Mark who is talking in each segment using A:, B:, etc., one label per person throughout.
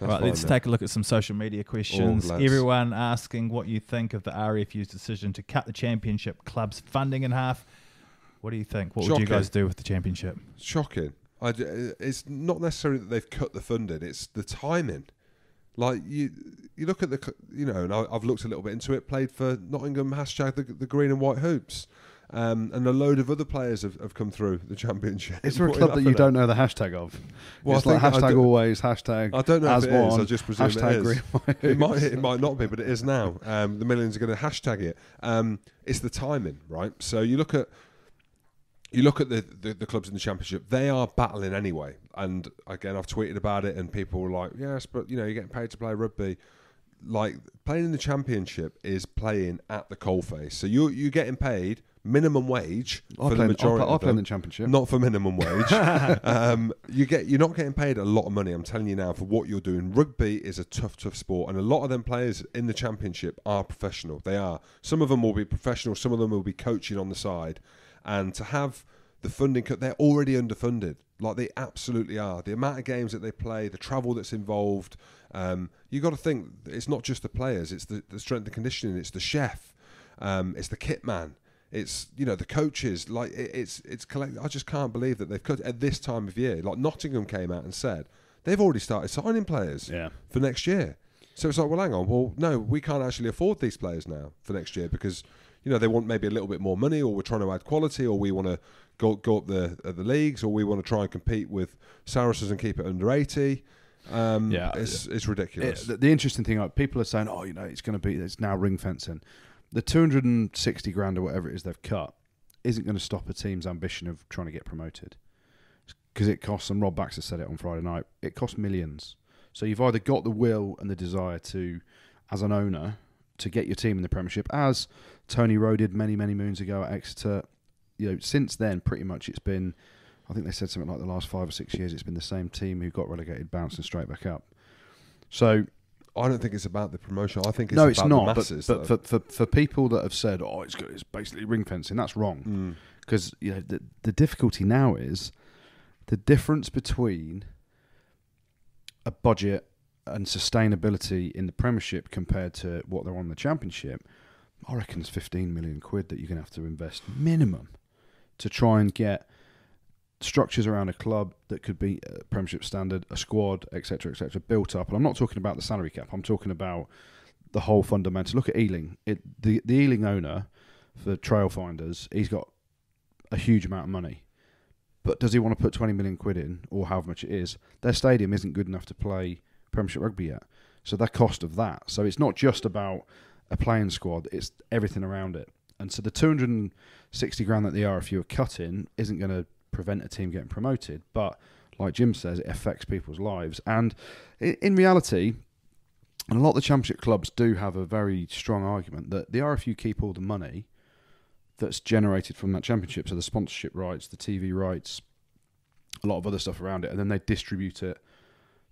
A: That's
B: right, let's
A: then.
B: take a look at some social media questions. Everyone asking what you think of the RFU's decision to cut the championship club's funding in half. What do you think? What would you guys do with the championship?
A: shocking. I it's not necessarily that they've cut the funding; it's the timing. Like you, you look at the, c- you know, and I, I've looked a little bit into it. Played for Nottingham hashtag the, the green and white hoops, um, and a load of other players have, have come through the championship.
C: Is there a club that you don't know the hashtag of?
A: Well,
C: it's
A: I
C: like hashtag always, hashtag
A: I don't know
C: as
A: if it is.
C: one,
A: I just presume
C: hashtag
A: it is. it might it might not be, but it is now. Um, the millions are going to hashtag it. Um, it's the timing, right? So you look at you look at the, the the clubs in the championship; they are battling anyway. And again, I've tweeted about it, and people were like, "Yes, but you know, you're getting paid to play rugby." Like playing in the championship is playing at the coalface. So you you're getting paid minimum wage
C: I
A: for
C: play,
A: the
C: in- I
A: majority.
C: play, I play in the championship.
A: Not for minimum wage. um, you get you're not getting paid a lot of money. I'm telling you now for what you're doing. Rugby is a tough, tough sport, and a lot of them players in the championship are professional. They are. Some of them will be professional. Some of them will be coaching on the side, and to have the funding cut, they're already underfunded. Like they absolutely are. The amount of games that they play, the travel that's involved. Um, you got to think it's not just the players. It's the, the strength and conditioning. It's the chef. Um, it's the kit man. It's you know the coaches. Like it, it's it's collect. I just can't believe that they've cut at this time of year. Like Nottingham came out and said they've already started signing players
C: Yeah.
A: for next year. So it's like, well, hang on. Well, no, we can't actually afford these players now for next year because you know they want maybe a little bit more money, or we're trying to add quality, or we want to go go up the uh, the leagues, or we want to try and compete with Saracens and keep it under eighty. Um,
C: Yeah.
A: it's it's
C: It-
A: ridiculous.
C: the, the interesting thing, like, people are saying, "Oh, you know, it's going to be it's now ring fencing." The two hundred and sixty grand or whatever it is they've cut isn't going to stop a team's ambition of trying to get promoted because it costs. And Rob Baxter said it on Friday night. It costs millions. So you've either got the will and the desire to, as an owner, to get your team in the Premiership, as Tony Rowe did many many moons ago at Exeter. You know, since then, pretty much it's been. I think they said something like the last five or six years, it's been the same team who got relegated, bouncing straight back up. So
A: I don't think it's about the promotion. I think it's
C: no, it's not. But,
A: masses.
C: but
A: though.
C: for, for for people that have said, "Oh, it's good, it's basically ring fencing," that's wrong.
A: Mm.
C: Because you know the the difficulty now is the difference between a budget and sustainability in the Premiership compared to what they're on the Championship. I reckon it's fifteen million quid that you're going to have to invest minimum to try and get structures around a club that could be a Premiership standard, a squad, etc., etc., built up. And I'm not talking about the salary cap. I'm talking about the whole fundamental. Look at Ealing. It, the the Ealing owner for Trailfinders, he's got a huge amount of money. But does he want to put 20 million quid in, or however much it is? Their stadium isn't good enough to play Premiership rugby yet. So the cost of that. So it's not just about a playing squad, it's everything around it. And so the 260 grand that the RFU are cutting isn't going to prevent a team getting promoted. But like Jim says, it affects people's lives. And in, reality, and a lot of the championship clubs do have a very strong argument that the RFU keep all the money that's generated from that championship, so the sponsorship rights, the TV rights, a lot of other stuff around it, and then they distribute it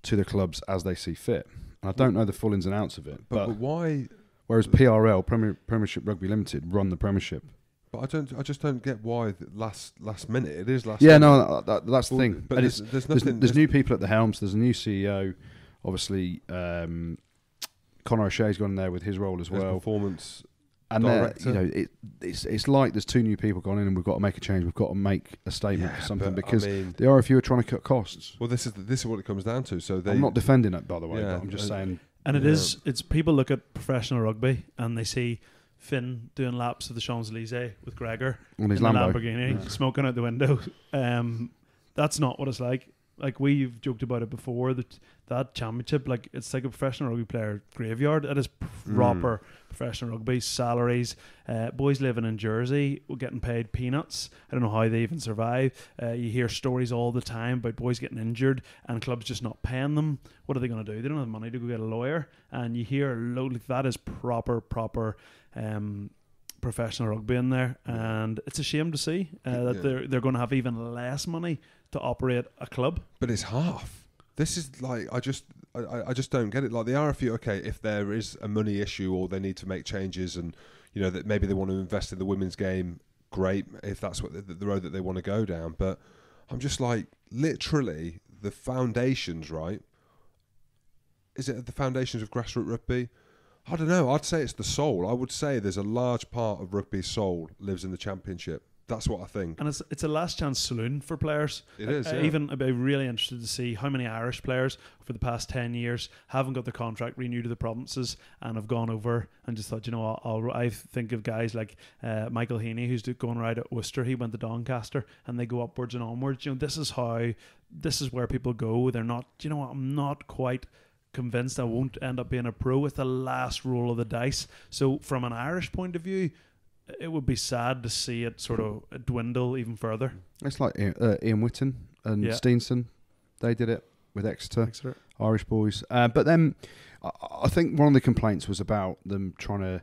C: to the clubs as they see fit. And I don't know the full ins and outs of it,
A: But,
C: but,
A: but why?
C: whereas PRL, Premier, Premiership Rugby Limited, run the Premiership.
A: But I don't. I just don't get why the last last minute. It is last.
C: Yeah,
A: minute.
C: no, that, that's the
A: Well,
C: thing.
A: But
C: And
A: there's,
C: it's,
A: there's
C: there's,
A: nothing.
C: there's new people at the helms. There's a new CEO. Obviously, um, Conor O'Shea's gone in there with his role as
A: there's
C: well.
A: performance.
C: and
A: director.
C: you know, it, it's it's like there's two new people gone in, and we've got to make a change. We've got to make a statement
A: Yeah,
C: for something
A: but, I
C: because
A: mean,
C: the RFU are trying to cut costs.
A: well, this is the, this is what it comes down to. So they.
C: I'm not defending it, by the way.
A: Yeah,
C: but I'm just saying.
D: And it
A: Yeah.
D: is it's people look at professional rugby and they see Finn doing laps of the Champs Elysees with Gregor
C: On his
D: in the
C: Lambo.
D: Lamborghini,
C: Yeah.
D: smoking out the window. Um, that's not what it's like. Like we've joked about it before that that championship, like it's like a professional rugby player graveyard. It is
A: Mm.
D: proper professional rugby salaries. Uh, boys living in Jersey getting paid peanuts. I don't know how they even survive. Uh, you hear stories all the time about boys getting injured and clubs just not paying them. What are they going to do? They don't have money to go get a lawyer. And you hear a load like that is proper, proper. Um, professional rugby in there, and it's a shame to see uh, that
A: Yeah.
D: they're they're going to have even less money to operate a club.
A: But it's half. This is like I just I- I, just don't get it. Like the RFU, okay, if there is a money issue or they need to make changes, and you know that maybe they want to invest in the women's game, great. If that's what the, the road that they want to go down, but I'm just like literally the foundations, right? is it the foundations of grassroots rugby? I don't know. I'd say it's the soul. I would say there's a large part of rugby's soul lives in the championship. That's what I think.
D: And it's it's a last chance saloon for players.
A: It is,
D: Uh,
A: yeah.
D: Even I'd be really interested to see how many Irish players for the past ten years haven't got their contract renewed to the provinces and have gone over and just thought, you know, I'll, I'll I think of guys like uh, Michael Heaney who's do- going right at Worcester. He went to Doncaster and they go upwards and onwards. You know, this is how this is where people go. They're not. You know, what, I'm not quite convinced I won't end up being a pro with the last roll of the dice. So from an Irish point of view. It would be sad to see it sort of dwindle even further.
C: It's like Ian- uh, Ian Whitten and
D: Yeah.
C: Steenson. They did it with Exeter.
D: Exeter.
C: Irish boys. Uh, but then I, I think one of the complaints was about them trying to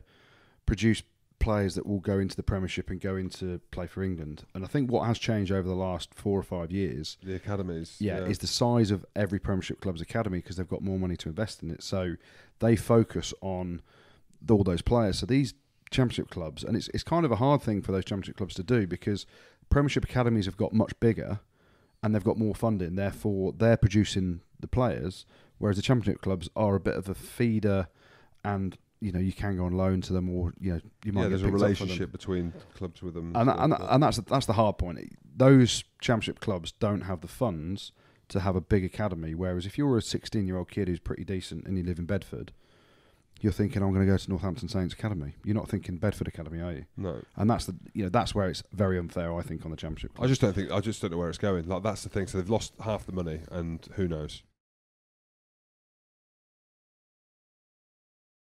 C: produce players that will go into the Premiership and go into play for England. And I think what has changed over the last four or five years,
A: The academies.
C: yeah, is the size of every Premiership club's academy because they've got more money to invest in it. So they focus on all those players. So these Championship clubs, and it's it's kind of a hard thing for those Championship clubs to do because Premiership academies have got much bigger and they've got more funding. Therefore, they're producing the players, whereas the Championship clubs are a bit of a feeder, and you know you can go on loan to them, or you know you might
A: yeah,
C: get
A: there's a
C: picked for them.
A: relationship between clubs with them.
C: and and,
A: that.
C: and that's that's the hard point. Those Championship clubs don't have the funds to have a big academy. Whereas if you're a 16 year old kid who's pretty decent and you live in Bedford, you're thinking I'm going to go to Northampton Saints Academy. You're not thinking Bedford Academy, are you?
A: no.
C: And that's the you know that's where it's very unfair, I think, on the Championship.
A: I just don't think. I just don't know where it's going. Like that's the thing. So they've lost half the money, and who knows?